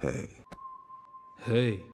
Hey. Hey.